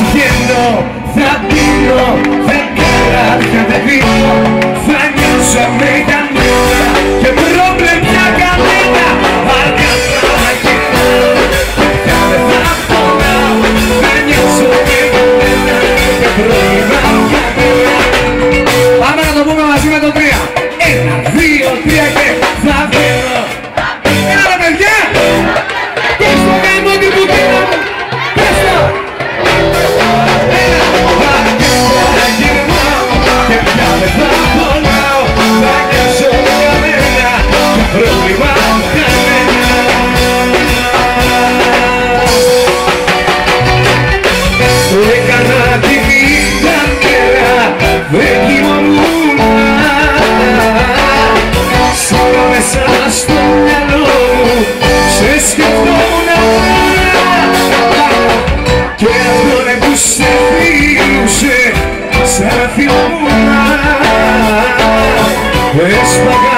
Haciendo zapillo canción. Esta